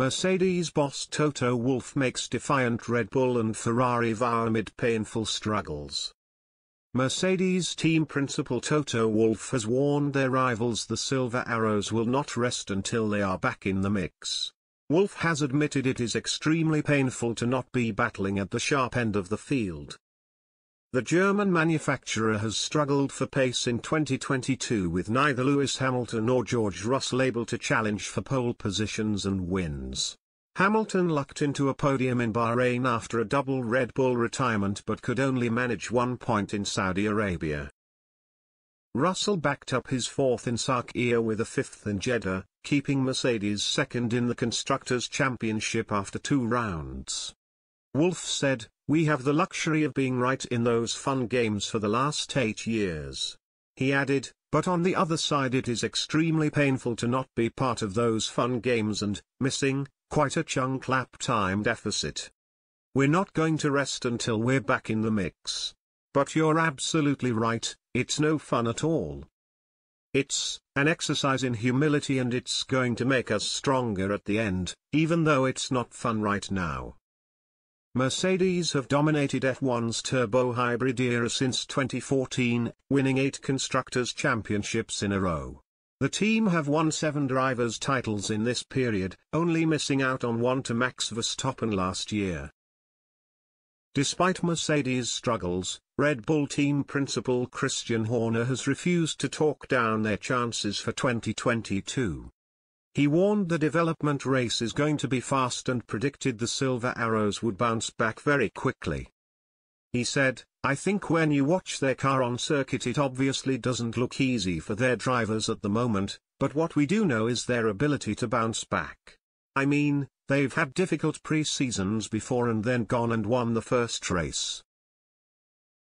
Mercedes boss Toto Wolff makes defiant Red Bull and Ferrari vow amid painful struggles. Mercedes team principal Toto Wolff has warned their rivals the Silver Arrows will not rest until they are back in the mix. Wolff has admitted it is extremely painful to not be battling at the sharp end of the field. The German manufacturer has struggled for pace in 2022 with neither Lewis Hamilton nor George Russell able to challenge for pole positions and wins. Hamilton lucked into a podium in Bahrain after a double Red Bull retirement but could only manage one point in Saudi Arabia. Russell backed up his fourth in Sakhir with a fifth in Jeddah, keeping Mercedes second in the Constructors' Championship after two rounds. Wolff said, we have the luxury of being right in those fun games for the last eight years. He added, but on the other side it is extremely painful to not be part of those fun games and, missing, quite a chunk lap time deficit. We're not going to rest until we're back in the mix. But you're absolutely right, it's no fun at all. It's an exercise in humility and it's going to make us stronger at the end, even though it's not fun right now. Mercedes have dominated F1's turbo hybrid era since 2014, winning eight Constructors' Championships in a row. The team have won seven drivers' titles in this period, only missing out on one to Max Verstappen last year. Despite Mercedes' struggles, Red Bull team principal Christian Horner has refused to talk down their chances for 2022. He warned the development race is going to be fast and predicted the Silver Arrows would bounce back very quickly. He said, I think when you watch their car on circuit it obviously doesn't look easy for their drivers at the moment, but what we do know is their ability to bounce back. I mean, they've had difficult pre-seasons before and then gone and won the first race.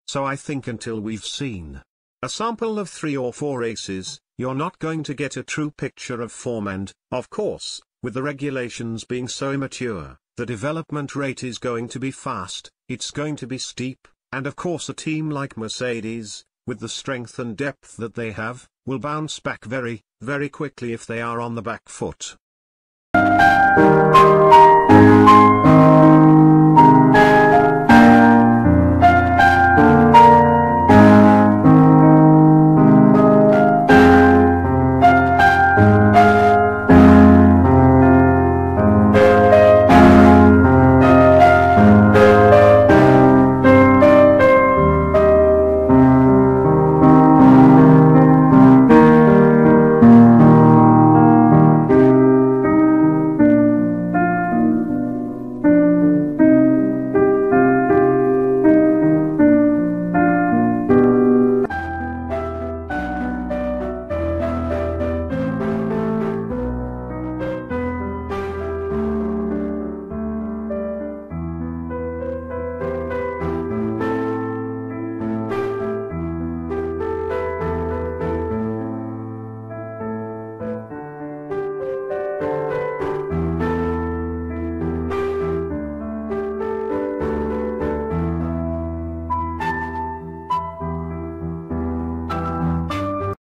So I think until we've seen a sample of three or four races, you're not going to get a true picture of form and, of course, with the regulations being so immature, the development rate is going to be fast, it's going to be steep, and of course a team like Mercedes, with the strength and depth that they have, will bounce back very, very quickly if they are on the back foot.